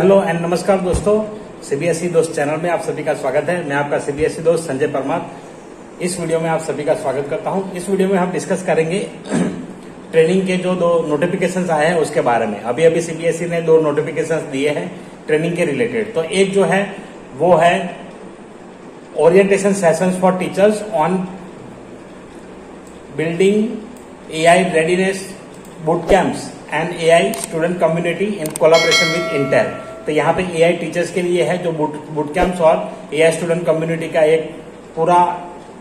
Hello and नमस्कार दोस्तों CBSE e दोस्त चैनल में आप सभी का स्वागत है। मैं आपका सीबीएसई e दोस्त संजय परमार। इस वीडियो में आप सभी का स्वागत करता हूँ। इस वीडियो में हम डिस्कस करेंगे ट्रेनिंग के जो दो नोटिफिकेशन आए हैं उसके बारे में। अभी अभी सीबीएसई ने दो नोटिफिकेशन दिए हैं ट्रेनिंग के रिलेटेड तो एक जो है, वो है orientation session for teachers on building AI readiness camps and AI student community in collaboration with Intel तो यहाँ पे एआई टीचर्स के लिए है जो बुट कैंप्स और एआई स्टूडेंट कम्युनिटी का एक पूरा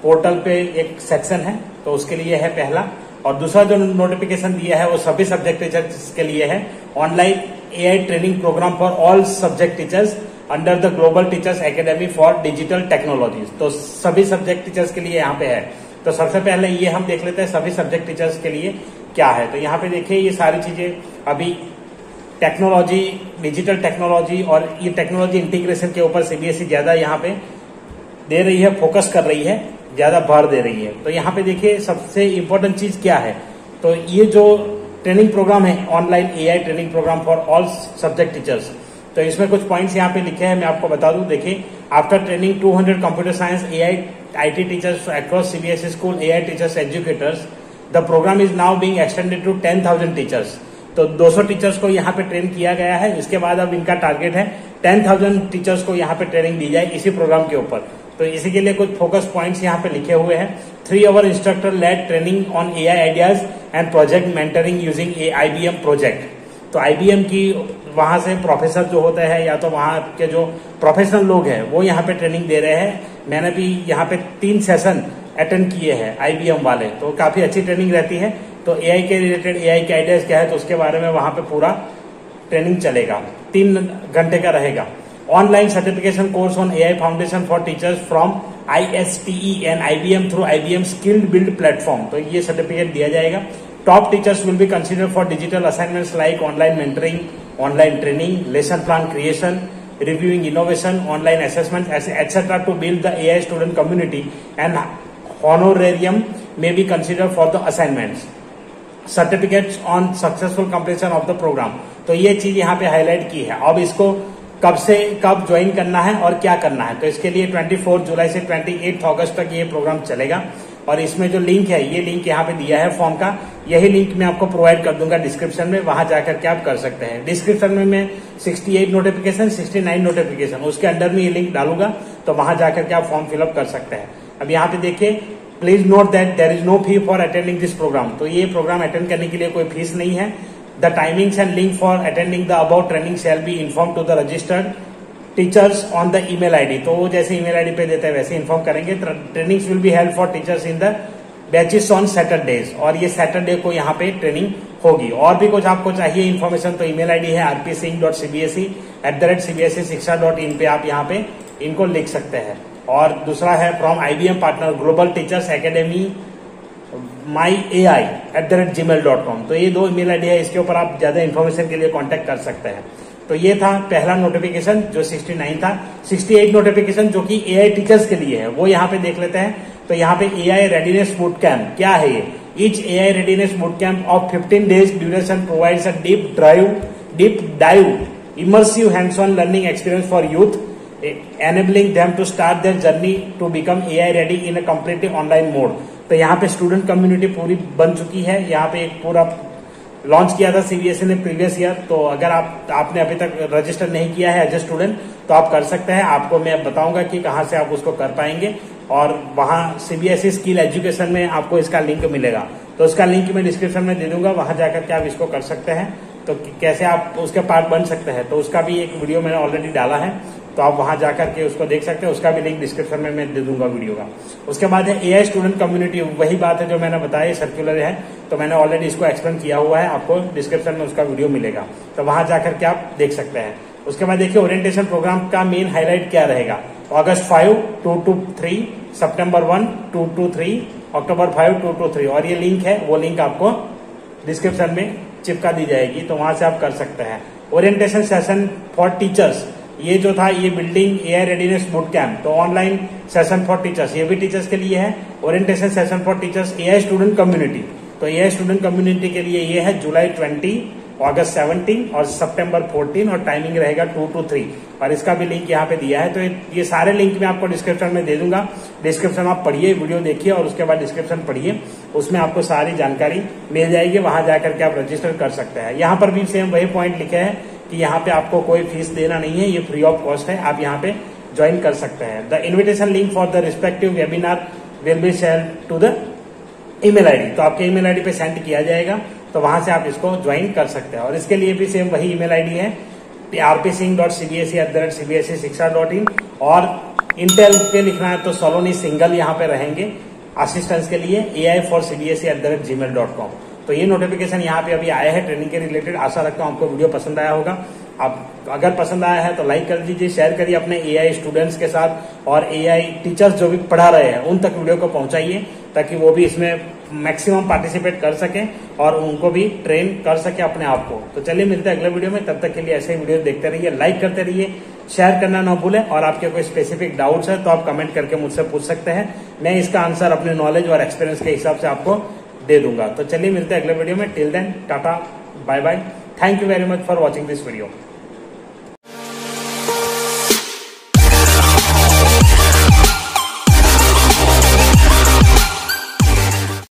पोर्टल पे एक सेक्शन है तो उसके लिए है पहला। और दूसरा जो नोटिफिकेशन दिया है वो सभी सब्जेक्ट टीचर्स के लिए है। Online AI training program for all subject teachers under the global teachers academy for digital technologies तो सभी सब्जेक्ट टीचर्स के लिए यहाँ पे है। तो सबसे पहले ये हम देख लेते हैं सभी सब्जेक्ट टीचर्स के लिए क्या है। तो यहाँ पे देखिए ये सारी चीज़ें अभी टेक्नोलॉजी डिजिटल टेक्नोलॉजी और ये टेक्नोलॉजी इंटीग्रेशन के ऊपर सीबीएसई e ज़्यादा यहाँ पे दे रही है फोकस कर रही है, ज़्यादा भर दे रही है। तो यहाँ पे देखिए सबसे इम्पोर्टेंट चीज़ क्या है? तो ये जो ट्रेनिंग प्रोग्राम है online AI training program for all subject teachers तो इसमें कुछ पॉइंट्स यहाँ पे लिखे हैं, मैं आपको बता दूँ। देखिए after training 200 computer science AI IT teachers across CBSE school AI teachers educators the program is now being extended to ten thousand teachers तो 200 टीचर्स को यहाँ पे ट्रेन किया गया है इसके बाद अब इनका टारगेट है 10,000 टीचर्स को यहाँ पे ट्रेनिंग दी जाए इसी प्रोग्राम के ऊपर। तो इसी के लिए कुछ फोकस पॉइंट्स यहाँ पे लिखे हुए हैं। Three hour instructor led training on AI ideas and project mentoring using a IBM project तो आईबीएम की वहाँ से प्रोफेसर जो होते हैं या तो वहाँ के जो प्रोफेशनल लोग हैं वो यहाँ पे ट्रेनिंग दे रहे हैं। मैंने भी यहाँ पे तीन सेशन अटेंड किए हैं आईबीएम वाले। तो काफ़ी अच्छी ट्रेनिंग रहती है। तो एआई के रिलेटेड एआई के आइडियाज़ क्या है तो उसके बारे में वहाँ पे पूरा ट्रेनिंग चलेगा तीन घंटे का रहेगा online certification course on AI foundation for teachers from I S T and IBM through IBM skilled build platform तो ये सर्टिफिकेट दिया जाएगा top teachers will be consider for digital assignments like online mentoring online training lesson plan creation reviewing innovation, online assessment, etc. to build the AI student community and honorarium may be considered for the assignments. Certificates on successful completion of the program तो ये चीज़ यहाँ पे highlight की है। अब इसको कब से, कब ज्वाइन करना है और क्या करना है? तो इसके लिए 24 जुलाई से 28 अगस्त तक ये प्रोग्राम चलेगा। और इसमें जो लिंक है, ये लिंक यहाँ पे दिया है फॉर्म का। यही लिंक मैं आपको प्रोवाइड कर दूँगा डिस्क्रिप्शन में। वहाँ जाकर के आप कर सकते हैं। डिस्क्रिप्शन में मैं 68 नोटिफिकेशन 69 नोटिफिकेशन उसके अंडर में ये लिंक डालूँगा। तो वहाँ जाकर के आप फॉर्म फिलअप कर सकते हैं। अब यहाँ पे देखिए please note that there is no fee for attending this program तो ये प्रोग्राम अटेंड करने के लिए कोई फ़ीस नहीं है. The timings and link for attending the about training shall be inform to the registered teachers on the email ID तो जैसे ईमेल आईडी पे देते हैं, वैसे इन्फॉर्म करेंगे. Trainings will be help for teachers in the batches on Saturdays और ये Saturday को यहाँ पे ट्रेनिंग होगी. और भी कुछ आपको चाहिए इन्फॉर्मेशन तो ईमेल आईडी है RP Singh dot CBSE at the rate CBSE Shiksha dot in पे आप यहाँ पे इनको लिख सकते हैं. और दूसरा है from IBM partner global teachers academy my A I at the rate gmail dot com तो ये दो ईमेल आईडी है, इसके ऊपर आप ज़्यादा इन्फॉर्मेशन के लिए कॉन्टेक्ट कर सकते हैं। तो ये था पहला नोटिफिकेशन जो 69 था। 68 नोटिफिकेशन जो कि एआई टीचर्स के लिए है, वो यहाँ पे देख लेते हैं। तो यहाँ पे एआई रेडीनेस बूट कैंप क्या है ये? Each AI readiness boot camp of 15 days duration provides a deep drive deep dive immersive hands on learning experience for youth enabling them to start their journey to become AI ready in a completely online mode. तो यहाँ पे student community पूरी बन चुकी है। यहाँ पे एक पूरा लॉन्च किया था सीबीएसई ने प्रीवियस ईयर तो अगर आप, आपने अभी तक रजिस्टर नहीं किया है एज ए स्टूडेंट तो आप कर सकते हैं। आपको मैं बताऊँगा कि कहाँ से आप उसको कर पाएँगे। और वहाँ सीबीएसई स्किल एजुकेशन में आपको इसका लिंक मिलेगा। तो उसका लिंक मैं डिस्क्रिप्शन में दे दूँगा। वहाँ जाकर के आप इसको कर सकते हैं। तो कैसे आप उसके पार्ट बन सकते हैं। तो उसका भी एक वीडियो मैंने ऑलरेडी डाला है। तो आप वहाँ जाकर के उसको देख सकते हैं। उसका भी लिंक डिस्क्रिप्शन में मैं दे दूँगा वीडियो का। उसके बाद है एआई स्टूडेंट कम्युनिटी वही बात है जो मैंने बताया सर्कुलर है। तो मैंने ऑलरेडी इसको एक्सप्लेन किया हुआ है। आपको डिस्क्रिप्शन में उसका वीडियो मिलेगा। तो वहाँ जाकर के आप देख सकते हैं। उसके बाद देखिए ओरिएंटेशन प्रोग्राम का मेन हाईलाइट क्या रहेगा? August five two two three September one two two three October five two two three और ये लिंक है, वो लिंक आपको डिस्क्रिप्शन में चिपका दी जाएगी। तो वहाँ से आप कर सकते हैं। ओरिएंटेशन सेशन फॉर टीचर्स ये जो था, ये building AI readiness boot camp तो ऑनलाइन सेशन फॉर टीचर्स ये भी टीचर्स के लिए है orientation session for teachers AI student community तो ए स्टूडेंट कम्युनिटी के लिए ये है जुलाई ट्वेंटी अगस्त 17 और सितंबर 14 और टाइमिंग रहेगा टू टू थ्री और इसका भी लिंक यहाँ पे दिया है तो ये सारे लिंक मैं आपको डिस्क्रिप्शन में दे दूँगा। डिस्क्रिप्शन आप पढ़िए वीडियो देखिए और उसके बाद डिस्क्रिप्शन पढ़िए। उसमें आपको सारी जानकारी मिल जाएगी, वहाँ जाकर के आप रजिस्टर कर सकते हैं। यहाँ पर भी सेम वही पॉइंट लिखे हैं कि यहाँ पे आपको कोई फ़ीस देना नहीं है, ये फ्री ऑफ़ कॉस्ट है, आप यहाँ पे ज्वाइन कर सकते हैं। The invitation link for the respective webinar will be send to the email ID तो आपके ईमेल आईडी पे सेंड किया जाएगा तो वहाँ से आप इसको ज्वाइन कर सकते हैं। और इसके लिए भी सेम वही ईमेल आईडी है RP Singh dot CBSE at the rate CBSE Shiksha dot in और इंटेल पे लिखना है तो सोलोनी सिंगल यहाँ पे रहेंगे असिस्टेंस के लिए A I for CBSE at the rate gmail dot com तो ये नोटिफिकेशन यहाँ पे अभी आया है ट्रेनिंग के रिलेटेड आशा रखता हूँ आपको वीडियो पसंद आया होगा। आप अगर पसंद आया है तो लाइक कर दीजिए शेयर करिए अपने एआई स्टूडेंट्स के साथ और एआई टीचर्स जो भी पढ़ा रहे हैं, उन तक वीडियो को पहुंचाइए ताकि वो भी इसमें मैक्सिमम पार्टिसिपेट कर सकें और उनको भी ट्रेन कर सके अपने आप को। तो चलिए मिलते हैं अगले वीडियो में। तब तक के लिए ऐसे ही वीडियो देखते रहिए लाइक करते रहिए शेयर करना ना भूलें और आपके कोई स्पेसिफिक डाउट्स है तो आप कमेंट करके मुझसे पूछ सकते हैं। मैं इसका आंसर अपने नॉलेज और एक्सपीरियंस के हिसाब से आपको दे दूँगा। तो चलिए मिलते हैं अगले वीडियो में। Till then tata bye bye thank you very much for watching this video